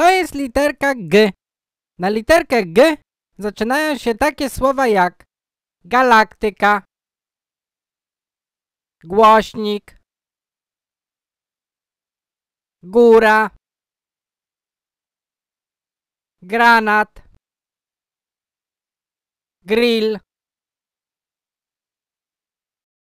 To jest literka G. Na literkę G zaczynają się takie słowa jak galaktyka, głośnik, góra, granat, grill,